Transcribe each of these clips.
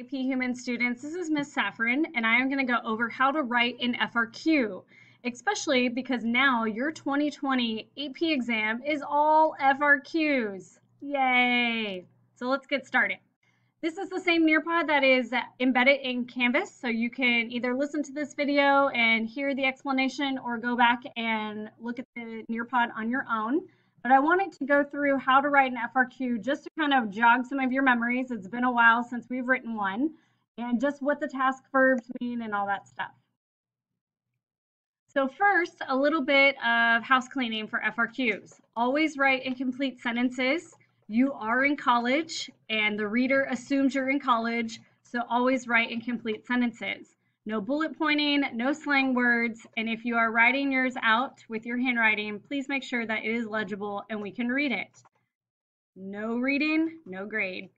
AP Human students, this is Miss Saffron, and I am going to go over how to write an FRQ, especially because now your 2020 AP exam is all FRQs. Yay! So let's get started. This is the same Nearpod that is embedded in Canvas, so you can either listen to this video and hear the explanation or go back and look at the Nearpod on your own but I wanted to go through how to write an FRQ just to kind of jog some of your memories. It's been a while since we've written one, and just what the task verbs mean and all that stuff. So first, a little bit of house cleaning for FRQs. Always write incomplete sentences. You are in college, and the reader assumes you're in college, so always write incomplete sentences no bullet pointing, no slang words, and if you are writing yours out with your handwriting, please make sure that it is legible and we can read it. No reading, no grade.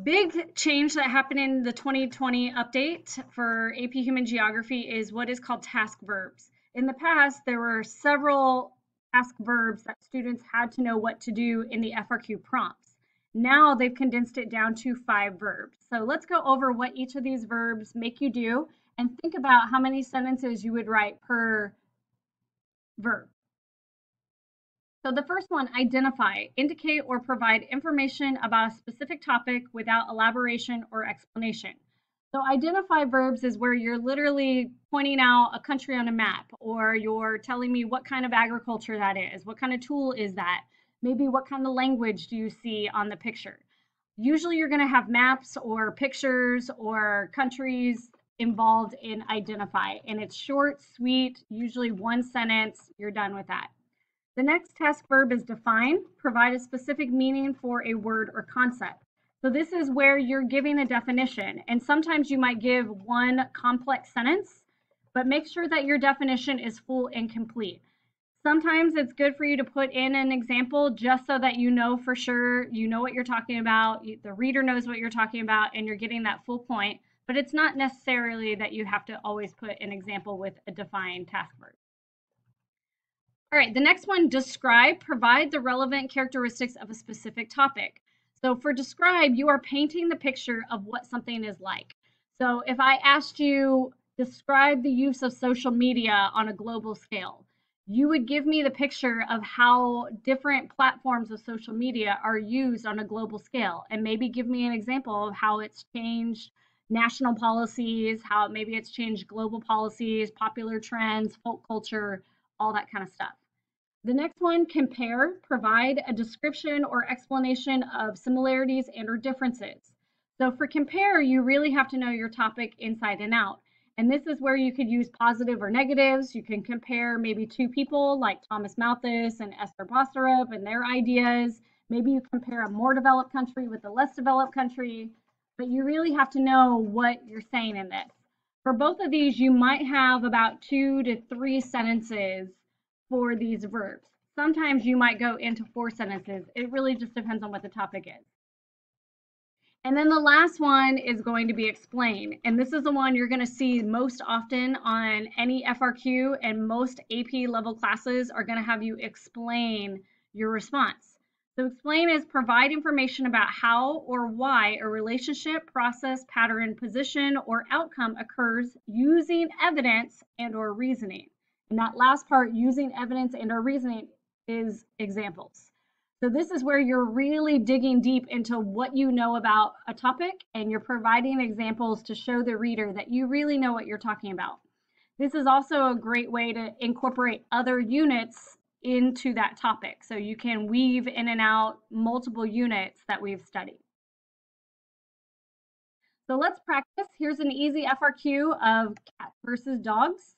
Big change that happened in the 2020 update for AP Human Geography is what is called task verbs. In the past, there were several task verbs that students had to know what to do in the FRQ prompts. Now they've condensed it down to five verbs. So let's go over what each of these verbs make you do and think about how many sentences you would write per verb. So the first one, identify, indicate or provide information about a specific topic without elaboration or explanation. So identify verbs is where you're literally pointing out a country on a map or you're telling me what kind of agriculture that is, what kind of tool is that, Maybe what kind of language do you see on the picture? Usually you're going to have maps or pictures or countries involved in identify. And it's short, sweet, usually one sentence, you're done with that. The next task verb is define, provide a specific meaning for a word or concept. So this is where you're giving a definition. And sometimes you might give one complex sentence, but make sure that your definition is full and complete. Sometimes it's good for you to put in an example just so that you know for sure you know what you're talking about, the reader knows what you're talking about, and you're getting that full point. But it's not necessarily that you have to always put an example with a defined task verb. All right, the next one, describe, provide the relevant characteristics of a specific topic. So for describe, you are painting the picture of what something is like. So if I asked you, describe the use of social media on a global scale, you would give me the picture of how different platforms of social media are used on a global scale and maybe give me an example of how it's changed national policies, how maybe it's changed global policies, popular trends, folk culture, all that kind of stuff. The next one, compare, provide a description or explanation of similarities and or differences. So for compare, you really have to know your topic inside and out. And this is where you could use positive or negatives. You can compare maybe two people like Thomas Malthus and Esther Boserup and their ideas. Maybe you compare a more developed country with a less developed country, but you really have to know what you're saying in this. For both of these, you might have about two to three sentences for these verbs. Sometimes you might go into four sentences. It really just depends on what the topic is. And then the last one is going to be explain. And this is the one you're going to see most often on any FRQ and most AP level classes are going to have you explain your response. So explain is provide information about how or why a relationship, process, pattern, position, or outcome occurs using evidence and or reasoning. And that last part, using evidence and or reasoning, is examples. So this is where you're really digging deep into what you know about a topic and you're providing examples to show the reader that you really know what you're talking about. This is also a great way to incorporate other units into that topic. So you can weave in and out multiple units that we've studied. So let's practice. Here's an easy FRQ of cats versus dogs.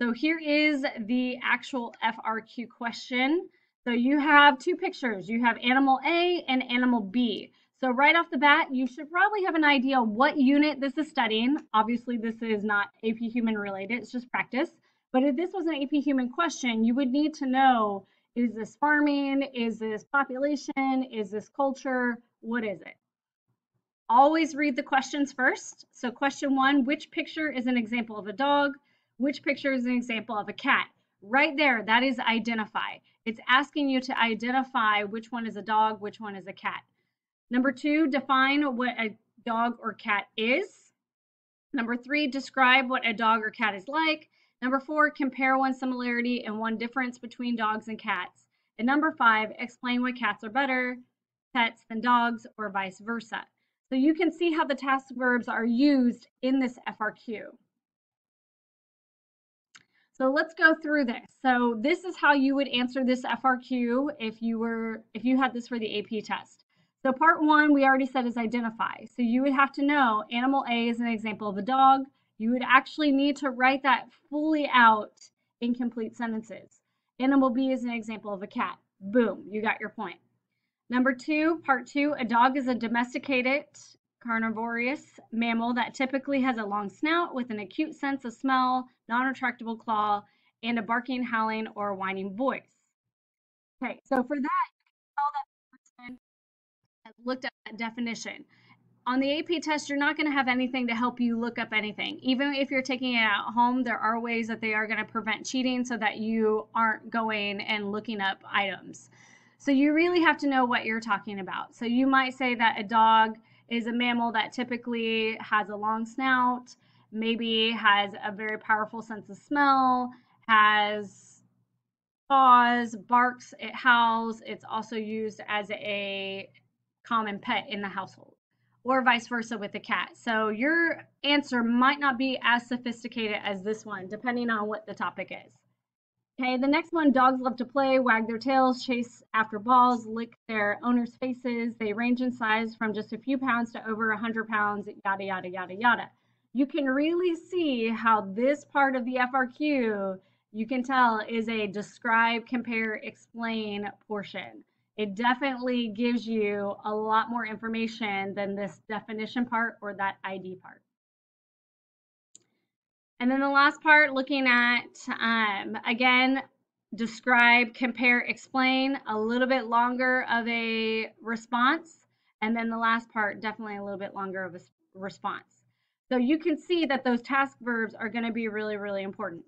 So here is the actual FRQ question. So you have two pictures. You have animal A and animal B. So right off the bat, you should probably have an idea what unit this is studying. Obviously, this is not AP Human related, it's just practice. But if this was an AP Human question, you would need to know, is this farming? Is this population? Is this culture? What is it? Always read the questions first. So question one, which picture is an example of a dog? Which picture is an example of a cat? Right there, that is identify. It's asking you to identify which one is a dog, which one is a cat. Number two, define what a dog or cat is. Number three, describe what a dog or cat is like. Number four, compare one similarity and one difference between dogs and cats. And number five, explain why cats are better pets than dogs or vice versa. So you can see how the task verbs are used in this FRQ. So let's go through this. So this is how you would answer this FRQ if you were if you had this for the AP test. So part one, we already said is identify. So you would have to know animal A is an example of a dog. You would actually need to write that fully out in complete sentences. Animal B is an example of a cat. Boom, you got your point. Number two, part two, a dog is a domesticated carnivorous mammal that typically has a long snout with an acute sense of smell, non-retractable claw, and a barking, howling, or whining voice. Okay, so for that, all that person looked at that definition. On the AP test, you're not going to have anything to help you look up anything. Even if you're taking it at home, there are ways that they are going to prevent cheating so that you aren't going and looking up items. So you really have to know what you're talking about. So you might say that a dog is a mammal that typically has a long snout, maybe has a very powerful sense of smell, has paws, barks, it howls. It's also used as a common pet in the household, or vice versa with the cat. So your answer might not be as sophisticated as this one, depending on what the topic is. Okay, the next one, dogs love to play, wag their tails, chase after balls, lick their owner's faces. They range in size from just a few pounds to over 100 pounds, yada, yada, yada, yada. You can really see how this part of the FRQ, you can tell, is a describe, compare, explain portion. It definitely gives you a lot more information than this definition part or that ID part. And then the last part, looking at, um, again, describe, compare, explain, a little bit longer of a response. And then the last part, definitely a little bit longer of a response. So you can see that those task verbs are going to be really, really important.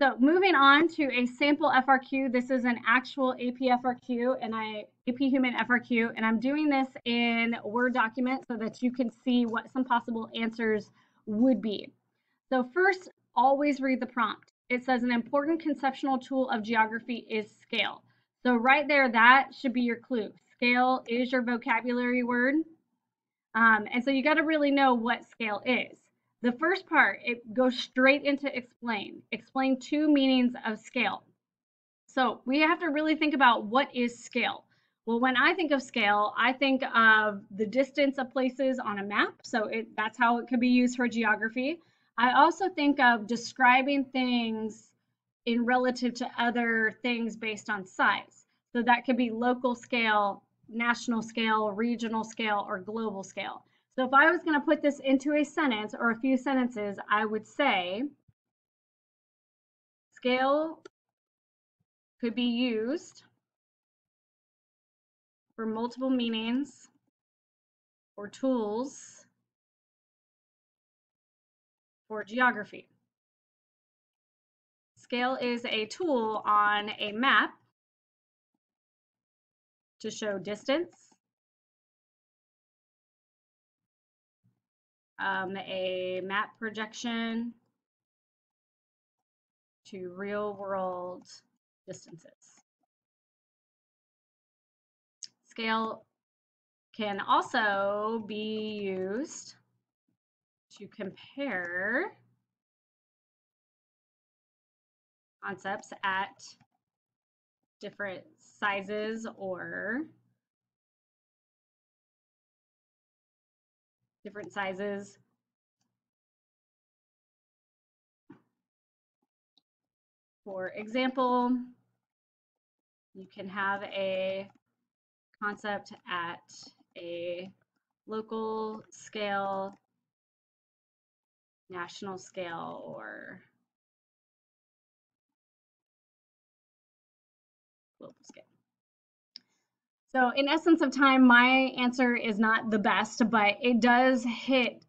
So moving on to a sample FRQ. This is an actual AP FRQ and I AP Human FRQ, and I'm doing this in Word document so that you can see what some possible answers would be. So first, always read the prompt. It says an important conceptual tool of geography is scale. So right there, that should be your clue. Scale is your vocabulary word. Um, and so you got to really know what scale is. The first part, it goes straight into explain. Explain two meanings of scale. So we have to really think about what is scale. Well, when I think of scale, I think of the distance of places on a map. So it, that's how it could be used for geography. I also think of describing things in relative to other things based on size. So that could be local scale, national scale, regional scale, or global scale. So if I was going to put this into a sentence or a few sentences, I would say scale could be used for multiple meanings or tools for geography. Scale is a tool on a map to show distance, um, a map projection to real world distances. Scale can also be used to compare concepts at different sizes or different sizes. For example, you can have a concept at a local scale national scale or global scale. So in essence of time, my answer is not the best, but it does hit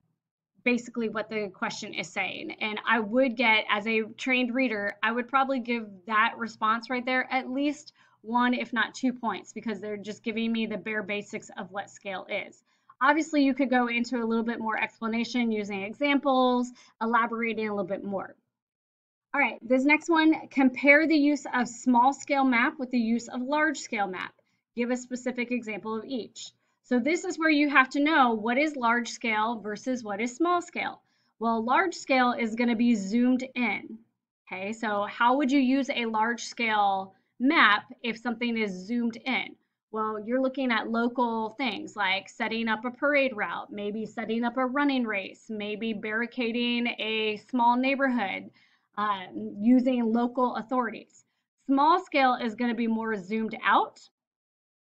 basically what the question is saying. And I would get, as a trained reader, I would probably give that response right there at least one, if not two points, because they're just giving me the bare basics of what scale is. Obviously, you could go into a little bit more explanation using examples, elaborating a little bit more. All right, this next one, compare the use of small scale map with the use of large scale map. Give a specific example of each. So this is where you have to know what is large scale versus what is small scale. Well, large scale is going to be zoomed in. Okay, so how would you use a large scale map if something is zoomed in? Well, you're looking at local things like setting up a parade route, maybe setting up a running race, maybe barricading a small neighborhood, um, using local authorities. Small scale is going to be more zoomed out.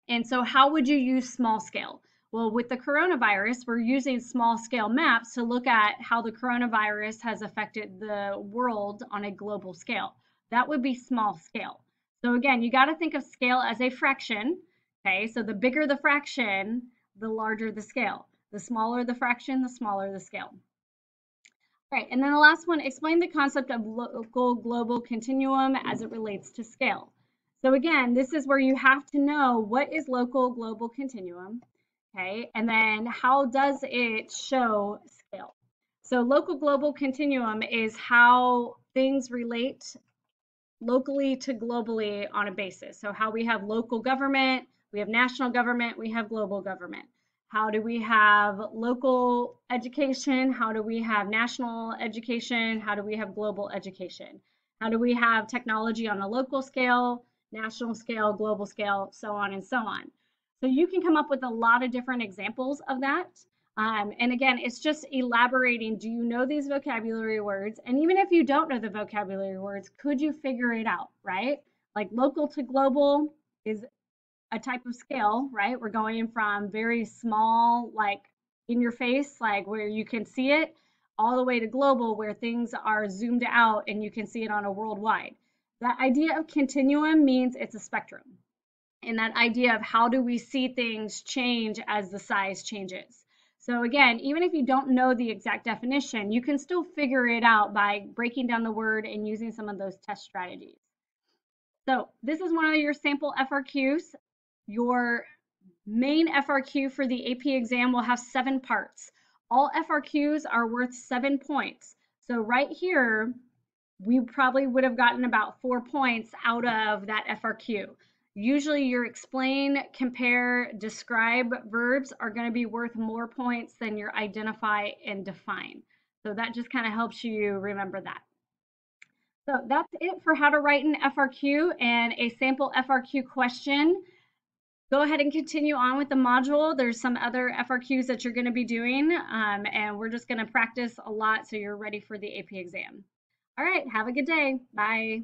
And so, how would you use small scale? Well, with the coronavirus, we're using small scale maps to look at how the coronavirus has affected the world on a global scale. That would be small scale. So, again, you got to think of scale as a fraction. Okay, so the bigger the fraction, the larger the scale. The smaller the fraction, the smaller the scale. All right, and then the last one, explain the concept of local global continuum as it relates to scale. So again, this is where you have to know what is local global continuum, okay? And then how does it show scale? So local global continuum is how things relate locally to globally on a basis. So how we have local government, we have national government, we have global government. How do we have local education? How do we have national education? How do we have global education? How do we have technology on a local scale, national scale, global scale, so on and so on? So you can come up with a lot of different examples of that. Um, and again, it's just elaborating. Do you know these vocabulary words? And even if you don't know the vocabulary words, could you figure it out, right? Like local to global is a type of scale, right? We're going from very small, like in your face, like where you can see it, all the way to global, where things are zoomed out and you can see it on a worldwide. That idea of continuum means it's a spectrum. And that idea of how do we see things change as the size changes. So again, even if you don't know the exact definition, you can still figure it out by breaking down the word and using some of those test strategies. So this is one of your sample FRQs. Your main FRQ for the AP exam will have seven parts. All FRQs are worth seven points. So right here, we probably would have gotten about four points out of that FRQ. Usually your explain, compare, describe verbs are going to be worth more points than your identify and define. So that just kind of helps you remember that. So that's it for how to write an FRQ and a sample FRQ question go ahead and continue on with the module. There's some other FRQs that you're going to be doing, um, and we're just going to practice a lot so you're ready for the AP exam. All right, have a good day. Bye.